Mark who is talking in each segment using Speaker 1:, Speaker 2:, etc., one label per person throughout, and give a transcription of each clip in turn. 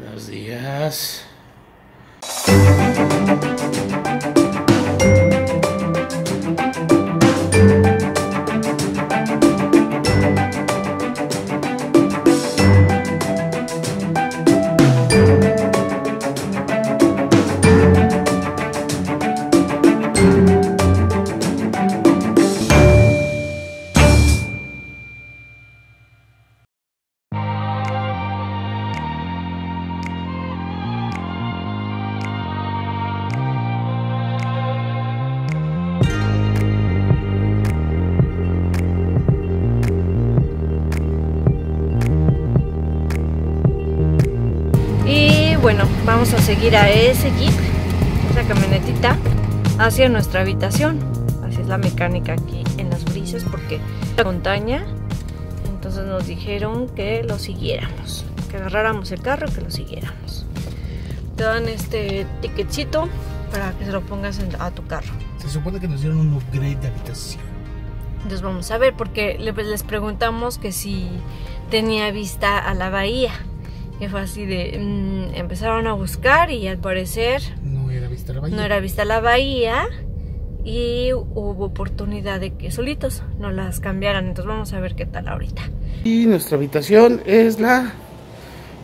Speaker 1: Buenos días.
Speaker 2: Y vamos a seguir a ese jeep, esa camionetita, hacia nuestra habitación. Así es la mecánica aquí en las brisas porque la montaña. Entonces nos dijeron que lo siguiéramos, que agarráramos el carro, que lo siguiéramos. Te dan este ticketcito para que se lo pongas en- a tu carro.
Speaker 1: Se supone que nos dieron un upgrade de habitación.
Speaker 2: Entonces vamos a ver, porque pues, les preguntamos que si tenía vista a la bahía. Y fue así de... mm, empezaron a buscar y al parecer
Speaker 1: No era vista la bahía.
Speaker 2: no era vista la bahía y hubo oportunidad de que solitos no las cambiaran. Entonces vamos a ver qué tal ahorita.
Speaker 1: Y nuestra habitación es la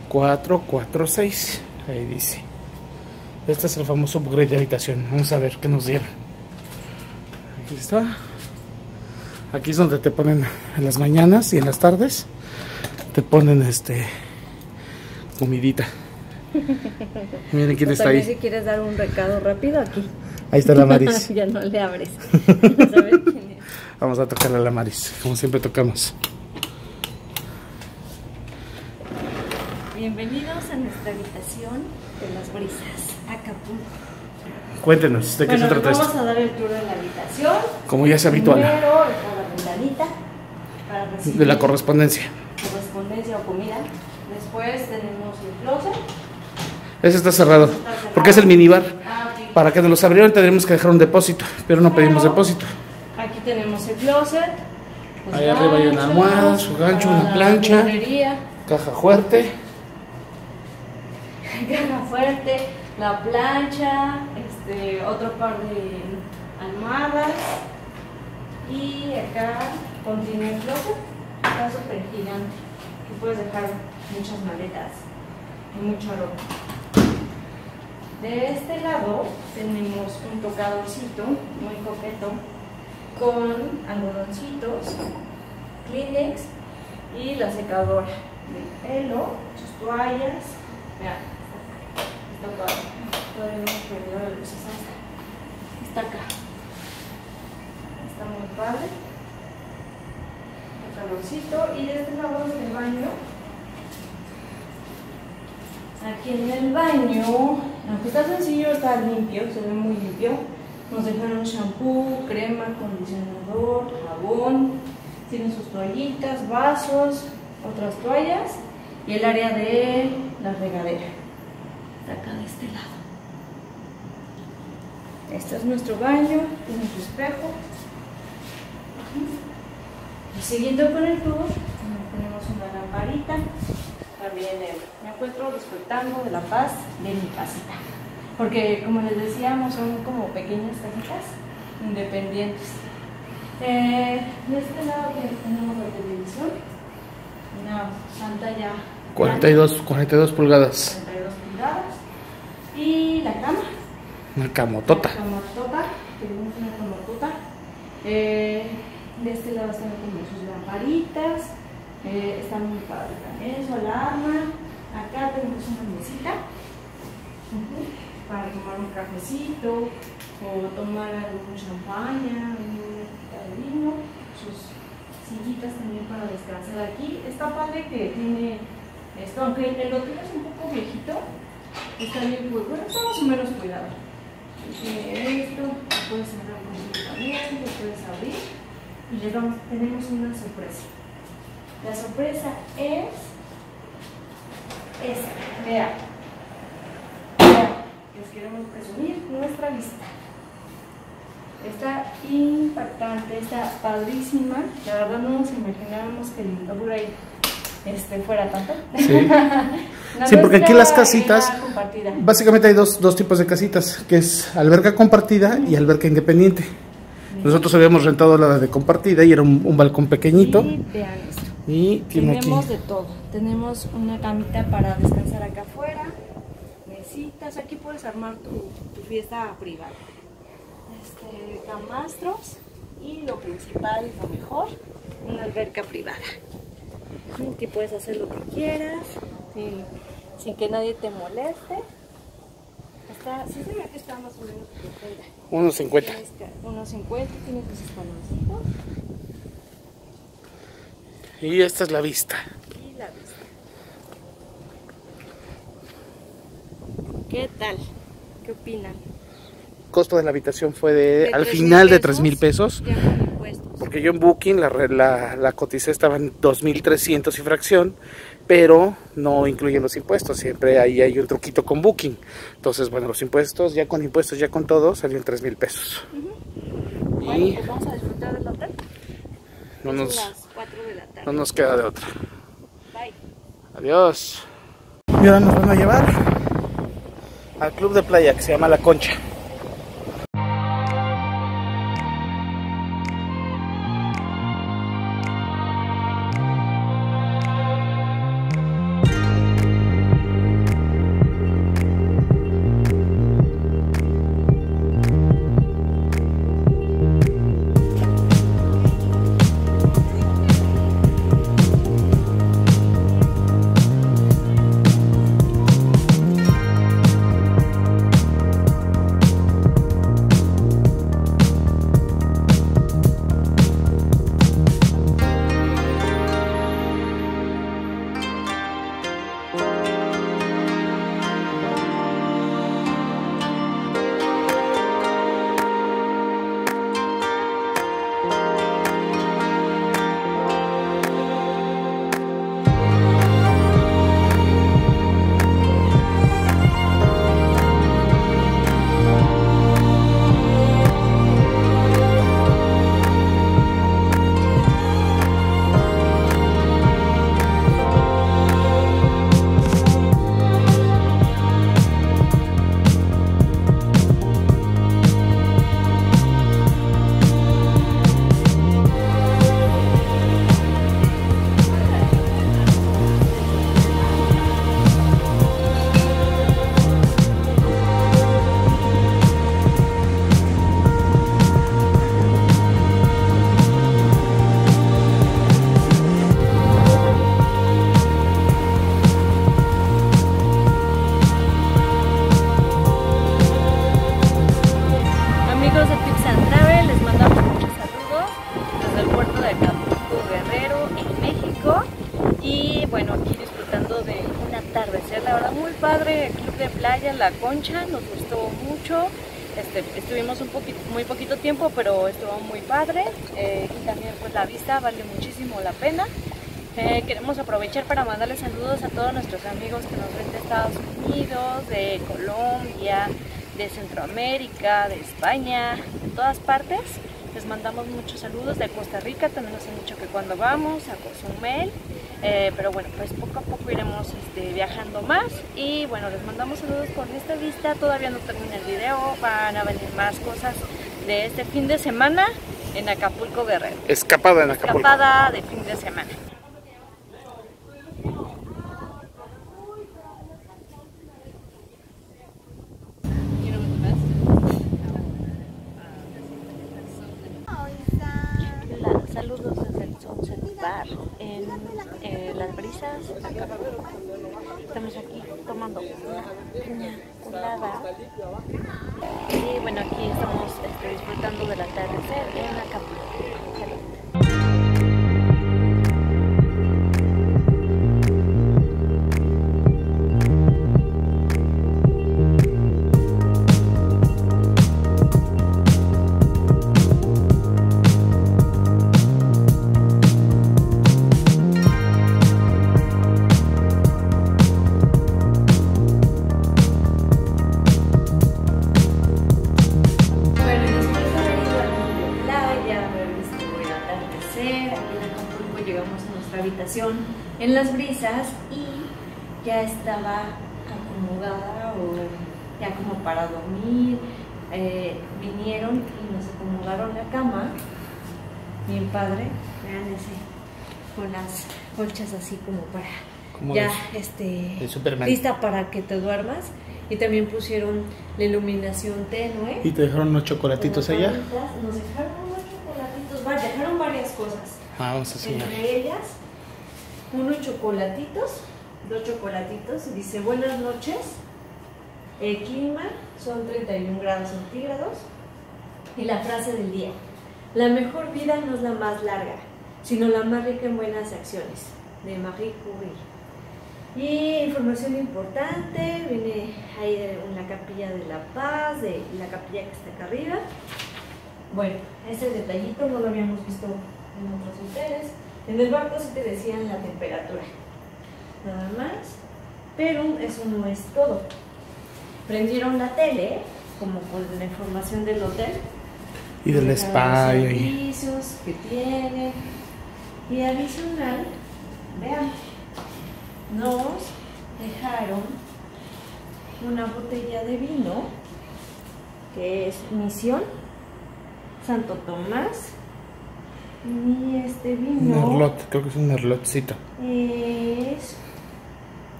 Speaker 1: 446. Ahí dice. Este es el famoso upgrade de habitación. Vamos a ver qué nos dieron. Aquí está. Aquí es donde te ponen en las mañanas y en las tardes. Te ponen este comidita. Miren quién está
Speaker 2: También
Speaker 1: ahí.
Speaker 2: si quieres dar un recado rápido aquí.
Speaker 1: Ahí está la Maris.
Speaker 2: ya no le abres. Vamos a ver quién es.
Speaker 1: Vamos a tocarle a la Maris, como siempre tocamos.
Speaker 2: Bienvenidos a nuestra habitación de las brisas, Acapulco.
Speaker 1: Cuéntenos, ¿de qué
Speaker 2: Bueno,
Speaker 1: se trata
Speaker 2: vamos
Speaker 1: esto?
Speaker 2: a dar el tour de la habitación.
Speaker 1: Como ya es habitual,
Speaker 2: Primero está la ventanita para recibir
Speaker 1: de la correspondencia.
Speaker 2: correspondencia o comida. Después tenemos el closet.
Speaker 1: Ese está cerrado, porque es el minibar.
Speaker 2: Ah.
Speaker 1: Para que nos los abrieran tendremos que dejar un depósito, pero no pedimos depósito.
Speaker 2: Aquí tenemos el closet. los
Speaker 1: Ahí arriba hay una almohada, su gancho, una
Speaker 2: la
Speaker 1: plancha. Caja fuerte.
Speaker 2: caja fuerte, la plancha, este, otro par de almohadas. Y acá continúa el closet. Está súper gigante. Aquí puedes dejar muchas maletas y mucha ropa. De este lado tenemos un tocadorcito muy coqueto con algodoncitos, Kleenex y la secadora de pelo, sus toallas. Vean, está padre. Todavía perdido la luz. Está acá. Está muy padre. El calorcito. Y de este lado del baño. Aquí en el baño, aunque está sencillo, está limpio, se ve muy limpio. Nos dejaron shampoo, crema, acondicionador, jabón. Tienen sus toallitas, vasos, otras toallas y el área de la regadera. Está acá de este lado. Este es nuestro baño, tiene su espejo. Y siguiendo con el tour, tenemos una lamparita. También eh, me encuentro disfrutando de la paz de mi casita. Porque como les decíamos, son como pequeñas casitas independientes. Eh, de este lado que tenemos la televisión, una pantalla
Speaker 1: 42, 42 pulgadas.
Speaker 2: 32 pulgadas y la cama,
Speaker 1: Una camotota.
Speaker 2: camotota, tenemos una camotota. Eh, de este lado están como sus lamparitas, eh, está muy padre también su alarma. Acá tenemos una mesita para tomar un cafecito o tomar algún champaña, un vino, sus sillitas también para descansar aquí. Está padre que tiene esto, aunque el hotel es un poco viejito, está bien, bueno, está más o menos cuidado. Tiene esto, puedes cerrar completamente, lo puedes abrir y le damos, tenemos una sorpresa. La sorpresa es esta, vean. Vean, les queremos presumir nuestra vista. Está impactante, está padrísima. La verdad no nos imaginábamos que el upgrade este, fuera tanto.
Speaker 1: Sí. Sí, porque aquí las casitas, básicamente hay dos, dos tipos de casitas, que es alberca compartida y alberca independiente. Nosotros habíamos rentado la de compartida y era un, un balcón pequeñito.
Speaker 2: Vean esto.
Speaker 1: Y tiene aquí,
Speaker 2: Tenemos de todo. Tenemos una camita para descansar acá afuera, mesitas. Aquí puedes armar tu, tu fiesta privada. Este, camastros y lo principal y lo mejor, una alberca privada. Aquí puedes hacer lo que quieras sin, sin que nadie te moleste. Está, sí se ve que está más o menos profunda.
Speaker 1: unos 50.
Speaker 2: Tienes que- Unos 50, tiene tus escaloncitos
Speaker 1: Y esta es la vista.
Speaker 2: y la vista. ¿Qué tal? ¿Qué opinan?
Speaker 1: Costo de la habitación fue de,
Speaker 2: De
Speaker 1: al
Speaker 2: 3,000
Speaker 1: final de 3 mil pesos.
Speaker 2: Ya con impuestos.
Speaker 1: Porque yo en Booking la, re- la, la coticé estaba en 2.300 y fracción, pero no incluyen los impuestos. Siempre ahí hay un truquito con Booking. Entonces, bueno, los impuestos, ya con impuestos, ya con todo, salió en 3 mil pesos. Y
Speaker 2: pues vamos a disfrutar del hotel.
Speaker 1: no nos,
Speaker 2: las 4 de la tarde.
Speaker 1: no nos queda de otra.
Speaker 2: Bye.
Speaker 1: Adiós. Y ahora nos van a llevar al club de playa que se llama La Concha.
Speaker 2: La Concha, nos gustó mucho. Este, estuvimos un poquito, muy poquito tiempo, pero estuvo muy padre. Eh, y también pues la vista valió muchísimo la pena. Eh, queremos aprovechar para mandarles saludos a todos nuestros amigos que nos ven de Estados Unidos, de Colombia, de Centroamérica, de España, de todas partes. Les mandamos muchos saludos de Costa Rica, también nos han dicho que cuando vamos a Cozumel, eh, pero bueno, pues poco a poco iremos este, viajando más y bueno, les mandamos saludos con esta vista, todavía no termina el video, van a venir más cosas de este fin de semana en Acapulco Guerrero.
Speaker 1: Escapada en Acapulco.
Speaker 2: Escapada de fin de semana. Atardecer, aquí en Acapulco llegamos a nuestra habitación en Las Brisas y ya estaba acomodada o ya como para dormir. Eh, vinieron y nos acomodaron la cama, bien padre, vean ese, con las colchas así como para ya este lista para que te duermas y también pusieron la iluminación tenue.
Speaker 1: ¿Y te dejaron unos chocolatitos allá?
Speaker 2: Nos dejaron unos chocolatitos, va, dejaron varias cosas.
Speaker 1: Vamos a enseñar.
Speaker 2: Entre ellas, unos chocolatitos, dos chocolatitos, dice buenas noches. El clima son 31 grados centígrados. Y la frase del día, la mejor vida no es la más larga, sino la más rica en buenas acciones, de Marie Curie. Y información importante, viene ahí de la capilla de la paz, de la capilla que está acá arriba. Bueno, ese detallito no lo habíamos visto en otros hoteles. En el barco sí te decían la temperatura, nada más. Pero eso no es todo. Prendieron la tele, como con la información del hotel.
Speaker 1: Y del spa
Speaker 2: los
Speaker 1: y
Speaker 2: servicios que tienen. Y adicional, vean, nos dejaron una botella de vino que es Misión Santo Tomás. Y este vino
Speaker 1: merlot, creo que es un merlotcito.
Speaker 2: es.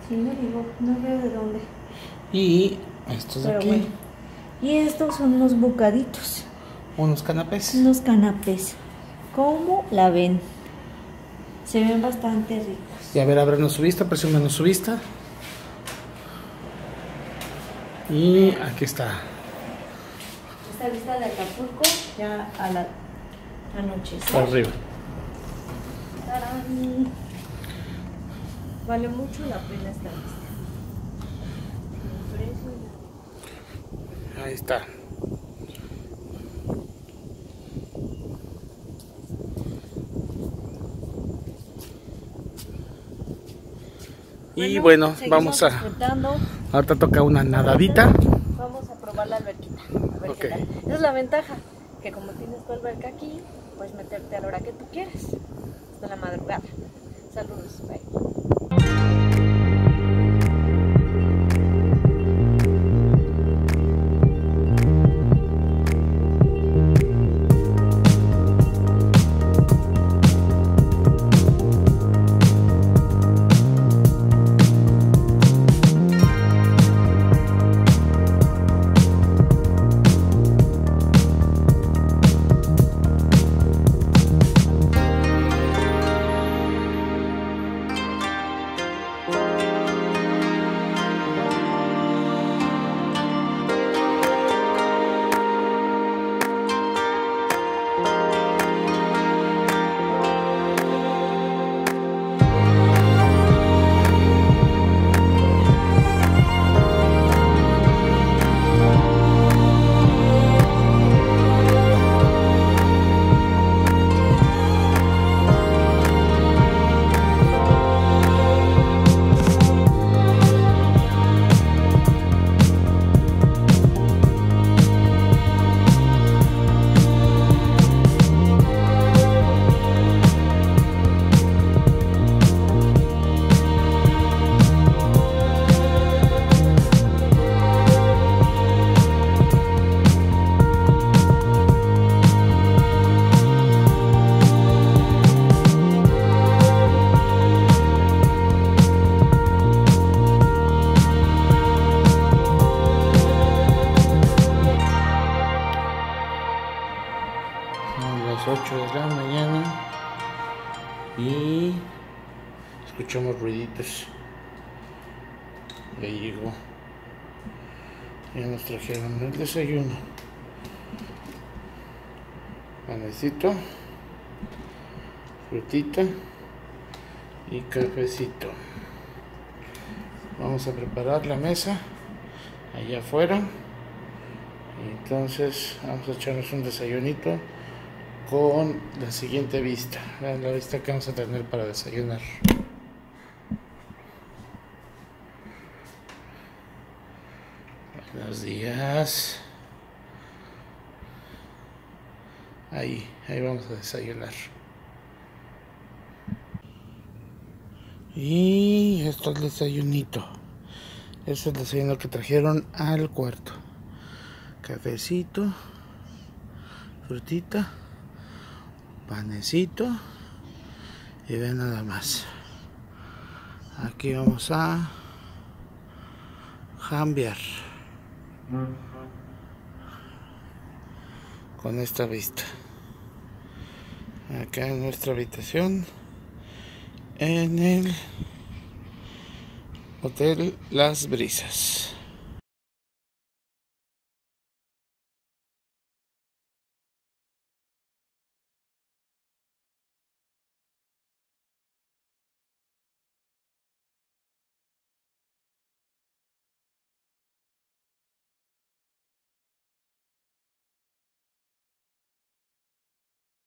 Speaker 2: Si no digo, no veo de dónde.
Speaker 1: Y estos de aquí,
Speaker 2: bueno. Y estos son unos bocaditos,
Speaker 1: unos canapés.
Speaker 2: unos canapés. ¿Cómo la ven? Se ven bastante ricos.
Speaker 1: Y a ver, ábranos su vista, presúmenos su vista. Y aquí está.
Speaker 2: Esta vista de Acapulco ya a la anochecer.
Speaker 1: Arriba.
Speaker 2: Tarán. Vale mucho la pena esta vista.
Speaker 1: Ahí está. Y bueno,
Speaker 2: seguimos
Speaker 1: vamos a. Ahorita toca una nadadita.
Speaker 2: Vamos a probar la alberquita. A ver
Speaker 1: Ok.
Speaker 2: qué tal. Esa es la ventaja, que como tienes tu alberca aquí, puedes meterte a la hora que tú quieras. Hasta la madrugada. Saludos, bye.
Speaker 1: Trajeron el desayuno. Panecito, frutita y cafecito. Vamos a preparar la mesa allá afuera. Entonces vamos a echarnos un desayunito con la siguiente vista. La vista que vamos a tener para desayunar. Días. Ahí, ahí vamos a desayunar. Y esto es el desayunito. Es el desayuno que trajeron al cuarto. Cafecito, frutita, panecito y ven nada más. Aquí vamos a cambiar con esta vista. Acá en nuestra habitación en el Hotel Las Brisas.